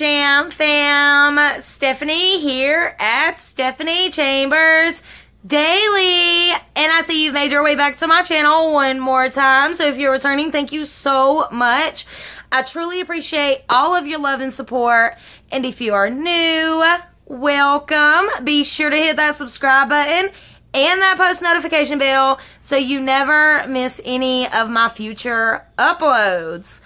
Cham Fam? Stephanie here at Stephanie Chambers Daily. And I see you've made your way back to my channel one more time. So if you're returning, thank you so much. I truly appreciate all of your love and support. And if you are new, welcome. Be sure to hit that subscribe button and that post notification bell so you never miss any of my future uploads.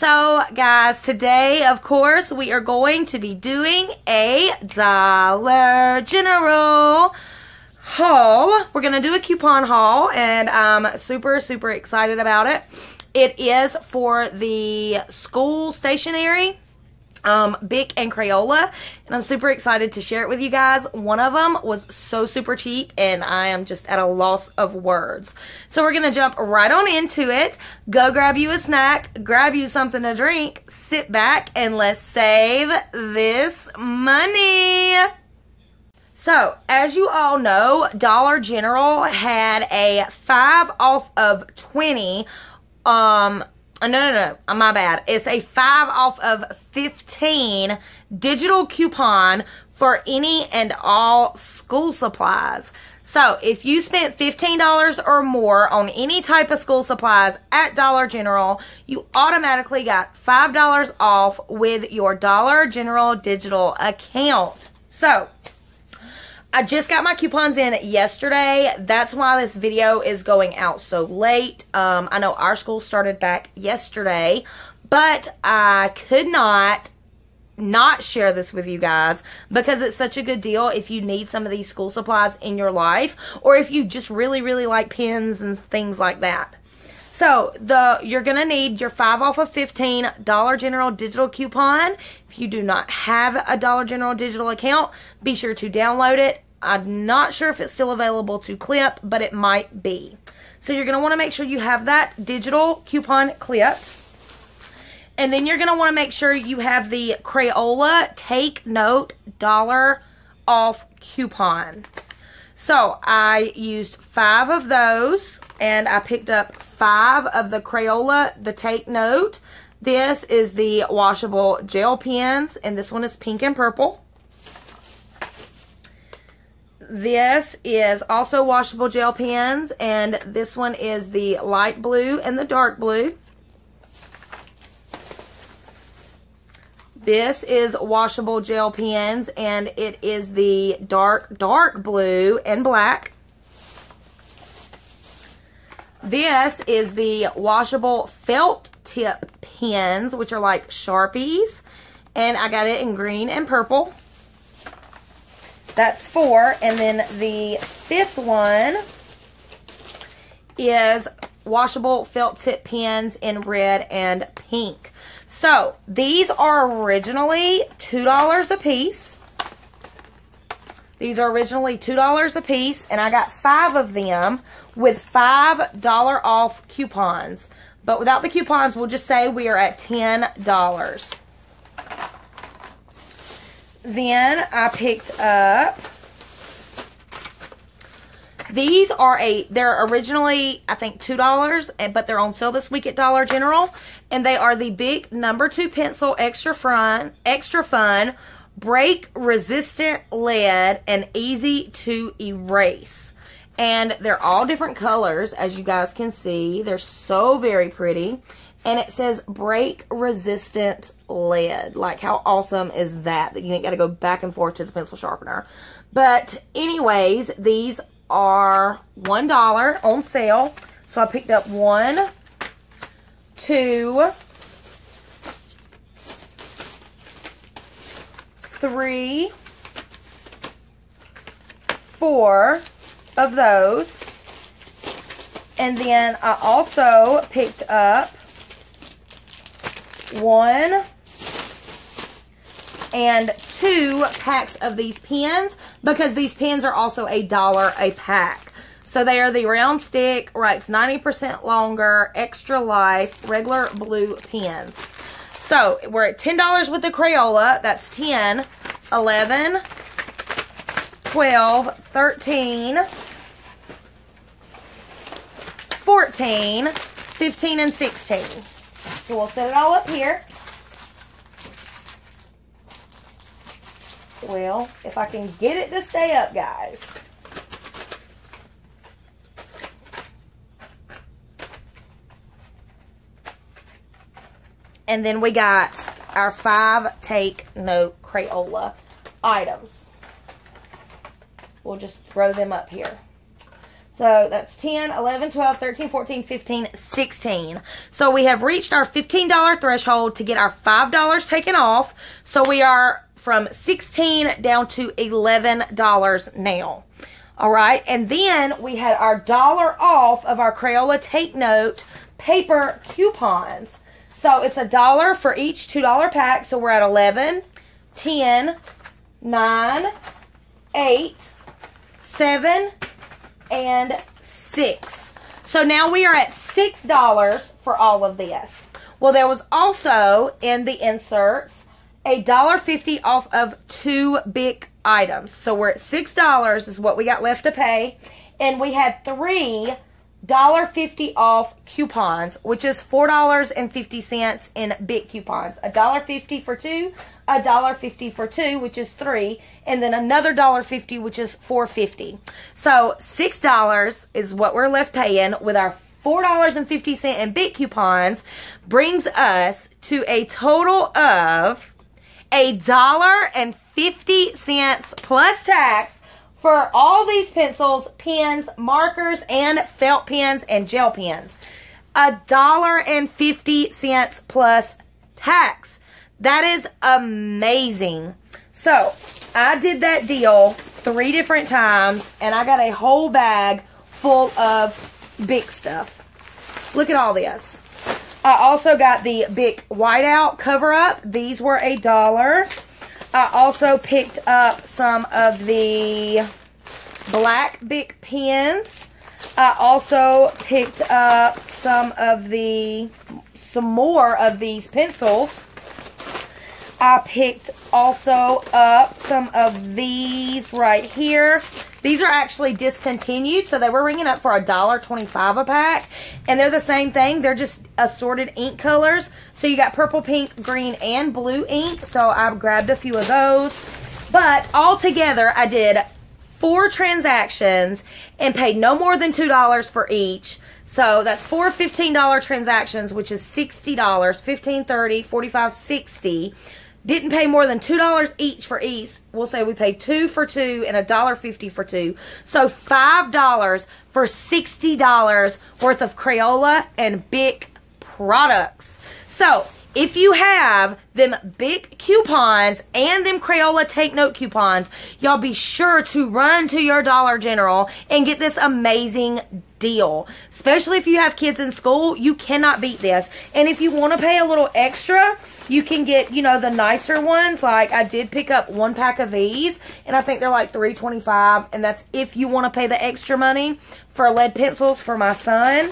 So, guys, today, of course, we are going to be doing a Dollar General haul. We're going to do a coupon haul, and I'm super, super excited about it. It is for the school stationery um, Bic and Crayola, and I'm super excited to share it with you guys. One of them was so super cheap, and I am just at a loss of words. So we're gonna jump right on into it. Go grab you a snack, grab you something to drink, sit back, and let's save this money. So, as you all know, Dollar General had a 5 off of 20 um no, no, no. Uh, my bad. It's a 5 off of 15 digital coupon for any and all school supplies. So, if you spent $15 or more on any type of school supplies at Dollar General, you automatically got $5 off with your Dollar General digital account. So, I just got my coupons in yesterday. That's why this video is going out so late. Um, I know our school started back yesterday, but I could not not share this with you guys because it's such a good deal if you need some of these school supplies in your life or if you just really really like pens and things like that. So the you're gonna need your five off of fifteen Dollar General digital coupon. If you do not have a Dollar General digital account, be sure to download it. I'm not sure if it's still available to clip, but it might be. So you're gonna want to make sure you have that digital coupon clipped. And then you're gonna want to make sure you have the Crayola Take Note dollar off coupon. So I used five of those and I picked up five of the Crayola, the Take Note. This is the washable gel pens, and this one is pink and purple. This is also washable gel pens, and this one is the light blue and the dark blue. This is washable gel pens, and it is the dark, dark blue and black. This is the washable felt tip pens, which are like Sharpies. And I got it in green and purple. That's four. And then the fifth one is washable felt tip pens in red and pink. So, these are originally $2 a piece. These are originally $2 a piece, and I got five of them with $5 off coupons. But without the coupons, we'll just say we are at $10. Then I picked up these are a, they're originally, I think, $2, eh, but they're on sale this week at Dollar General. And they are the Bic number two pencil extra fun, extra fun, break resistant lead, and easy to erase. And they're all different colors, as you guys can see. They're so very pretty. And it says break resistant lead. Like, how awesome is that? That you ain't got to go back and forth to the pencil sharpener. But anyways, these are $1 on sale. So I picked up one, two, three, four of those. And then I also picked up one and two packs of these pens because these pens are also a dollar a pack. So they are the round stick, writes 90% longer, extra life, regular blue pens. So we're at $10 with the Crayola. That's 10, 11, 12, 13, 14, 15, and 16. So we'll set it all up here. Well, if I can get it to stay up, guys. And then we got our five take note Crayola items. We'll just throw them up here. So that's 10, 11, 12, 13, 14, 15, 16. So we have reached our $15 threshold to get our $5 taken off. So we are from 16 down to $11 now. All right. And then we had our dollar off of our Crayola Take Note paper coupons. So it's a dollar for each $2 pack. So we're at 11, 10, 9, 8, 7, and 6. So now we are at $6 for all of this. Well, there was also in the inserts a dollar fifty off of two Bic items. So we're at six dollars is what we got left to pay, and we had three dollar fifty off coupons, which is four dollars and fifty cents in Bic coupons. A dollar fifty for two, a dollar fifty for two, which is three, and then another dollar fifty, which is four fifty. So six dollars is what we're left paying with our four dollars and fifty cent in Bic coupons, brings us to a total of a dollar and fifty cents plus tax for all these pencils, pens, markers, and felt pens and gel pens. A dollar and fifty cents plus tax. That is amazing. So I did that deal three different times and I got a whole bag full of Bic stuff. Look at all this. I also got the Bic whiteout cover up. These were a dollar. I also picked up some of the black Bic pens. I also picked up some of the, some more of these pencils. I picked also up some of these right here. These are actually discontinued, so they were ringing up for a dollar twenty-five a pack, and they're the same thing. They're just assorted ink colors. So you got purple, pink, green, and blue ink. So I grabbed a few of those. But all together, I did four transactions and paid no more than two dollars for each. So that's four $15 transactions, which is $60, $15, $30, $45, $60 didn't pay more than two dollars each for each. We'll say we paid two for two and a dollar fifty for two. So five dollars for sixty dollars worth of Crayola and Bic products. So if you have them Bic coupons and them Crayola take note coupons, y'all be sure to run to your Dollar General and get this amazing deal. Especially if you have kids in school, you cannot beat this. And if you want to pay a little extra, you can get, you know, the nicer ones. Like I did pick up one pack of these and I think they're like 325 and that's if you want to pay the extra money for lead pencils for my son.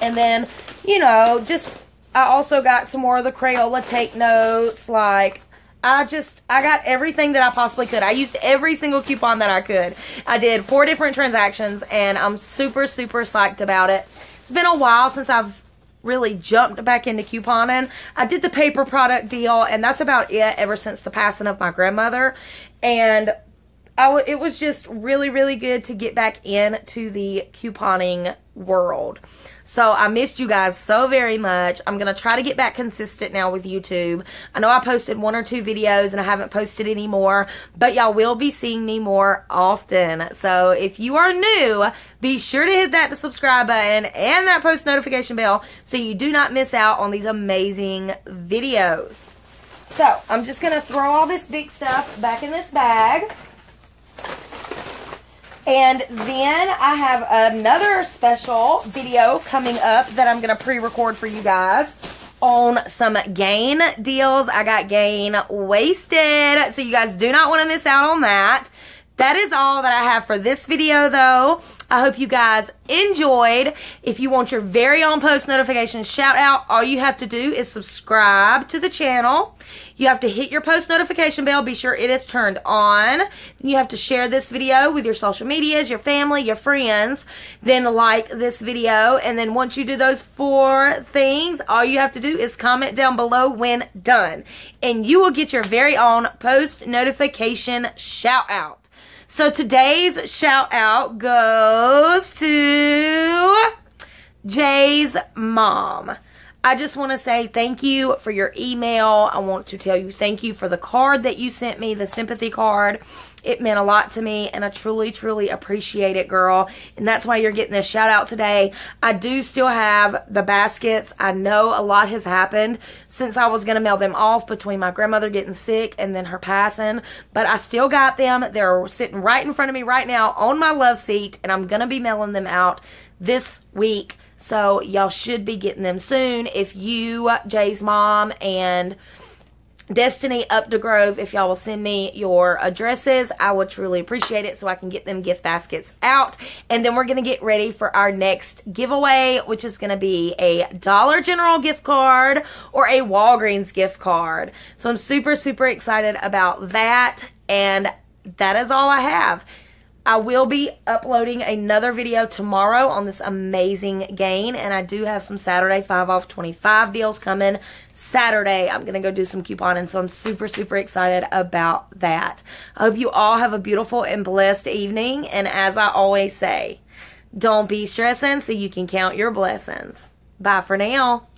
And then, you know, just I also got some more of the Crayola take notes. Like, I just, I got everything that I possibly could. I used every single coupon that I could. I did four different transactions, and I'm super, super psyched about it. It's been a while since I've really jumped back into couponing. I did the paper product deal, and that's about it ever since the passing of my grandmother. And I w- it was just really, really good to get back into the couponing world. So I missed you guys so very much. I'm going to try to get back consistent now with YouTube. I know I posted one or two videos and I haven't posted any more, but y'all will be seeing me more often. So if you are new, be sure to hit that subscribe button and that post notification bell so you do not miss out on these amazing videos. So I'm just going to throw all this Bic stuff back in this bag. And then I have another special video coming up that I'm going to pre-record for you guys on some Gain deals. I got Gain wasted, so you guys do not want to miss out on that. That is all that I have for this video though. I hope you guys enjoyed. If you want your very own post notification shout out, all you have to do is subscribe to the channel. You have to hit your post notification bell. Be sure it is turned on. You have to share this video with your social medias, your family, your friends. Then like this video. And then once you do those four things, all you have to do is comment down below when done. And you will get your very own post notification shout out. So today's shout out goes to Jay's mom. I just want to say thank you for your email. I want to tell you thank you for the card that you sent me, the sympathy card. It meant a lot to me, and I truly, truly appreciate it, girl. And that's why you're getting this shout out today. I do still have the baskets. I know a lot has happened since I was going to mail them off between my grandmother getting sick and then her passing, but I still got them. They're sitting right in front of me right now on my love seat, and I'm going to be mailing them out this week. So y'all should be getting them soon. If you, uh, Jay's mom, and Destiny up to Grove, if y'all will send me your addresses, I would truly appreciate it so I can get them gift baskets out. And then we're going to get ready for our next giveaway, which is going to be a Dollar General gift card or a Walgreens gift card. So I'm super, super excited about that. And that is all I have. I will be uploading another video tomorrow on this amazing gain, and I do have some Saturday 5 off 25 deals coming Saturday. I'm going to go do some couponing, so I'm super, super excited about that. I hope you all have a beautiful and blessed evening, and as I always say, don't be stressing so you can count your blessings. Bye for now.